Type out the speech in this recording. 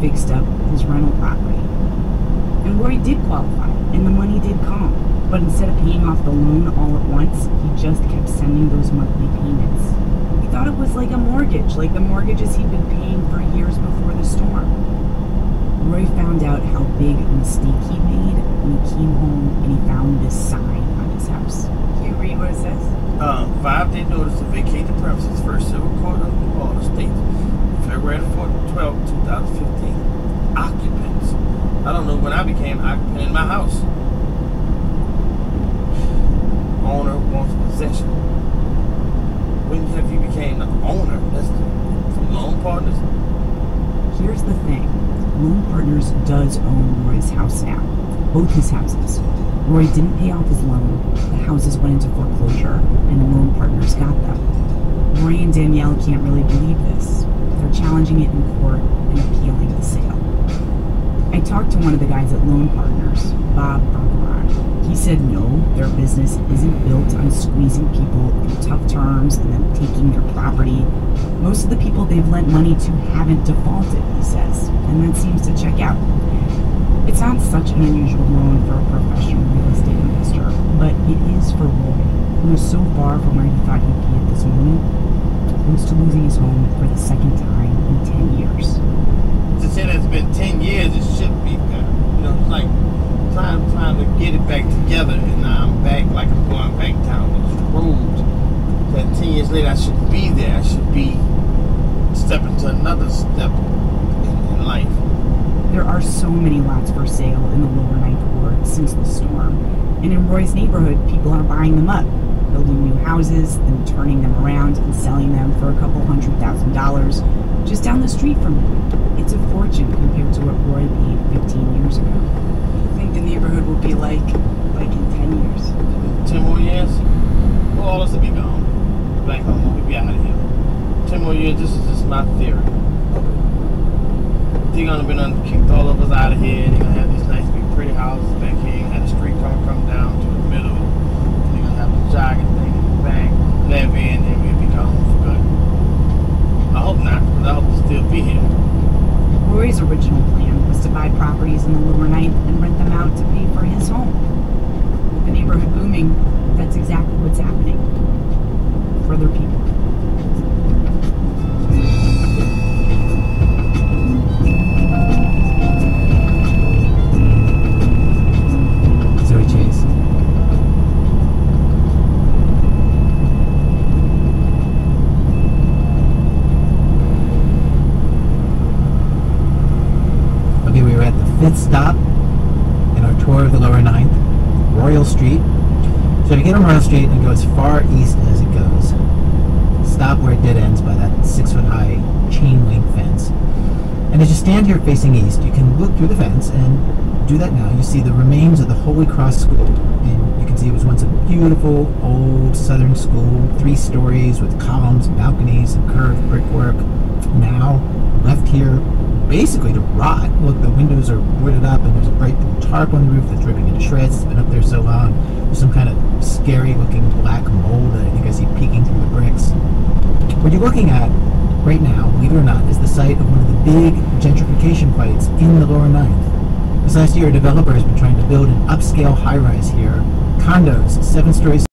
fixed up his rental property. And Roy did qualify, and the money did come. But instead of paying off the loan all at once, he just kept sending those monthly payments. He thought it was like a mortgage, like the mortgages he'd been paying for years before the storm. Roy found out how big a mistake he made when he came home and he found this sign on his house. Can you read what it says? Uh, five-day notice to vacate the premises, First Civil Court of Orleans State, February 4th, 12, 2015. Occupants. I don't know when I became occupant in my house. Owner wants possession. When have you became the owner? That's the, from loan partners. Here's the thing. Loan Partners does own Roy's house now. Both his houses. Roy didn't pay off his loan, the houses went into foreclosure, and the Loan Partners got them. Roy and Danielle can't really believe this. Challenging it in court and appealing the sale. I talked to one of the guys at Loan Partners, Bob Bergeron. He said no, their business isn't built on squeezing people through tough terms and then taking their property. Most of the people they've lent money to haven't defaulted, he says, and that seems to check out. It's not such an unusual loan for a professional real estate investor, but it is for Roy, who is so far from where he thought he'd be at this moment, close to losing his home for the second time in 10 years. To say that it's been 10 years, it should be better. You know, it's like trying, trying to get it back together, and now I'm back like I'm going back down those roads. That 10 years later, I should be there. I should be stepping to another step in, in life. There are so many lots for sale in the lower ninth ward since the storm. And in Roy's neighborhood, people are buying them up, building new houses, then turning them around and selling them for a couple hundred thousand dollars just down the street from him. It's a fortune compared to what Roy paid 15 years ago. I think the neighborhood will be like, like in 10 years. 10 more years, well, all us will be gone. Black home, we'll be out of here. 10 more years, this is just my theory. They're gonna be done kicked all of us out of here. They're gonna have these nice big pretty houses back here. Have the street car come down to the middle. They're gonna have the jogging thing in the back, levee, and then we'll be gone for good. I hope not, because I hope to still be here. Roy's original plan was to buy properties in the lower ninth and rent them out to pay for his home. With the neighborhood booming, that's exactly what's happening for other people. The fifth stop in our tour of the lower ninth, Royal Street. So you get on Royal Street and go as far east as it goes. Stop where it dead ends by that six foot high chain link fence. And as you stand here facing east, you can look through the fence and do that now. You see the remains of the Holy Cross School. And you can see it was once a beautiful old southern school, three stories with columns, balconies, and curved brickwork. Now left here basically to rot. Look, the windows are boarded up and there's a bright blue tarp on the roof that's ripping into shreds. It's been up there so long. There's some kind of scary looking black mold that I think I see peeking through the bricks. What you're looking at right now, believe it or not, is the site of one of the big gentrification fights in the lower ninth. This last year, a developer has been trying to build an upscale high rise here, condos, seven stories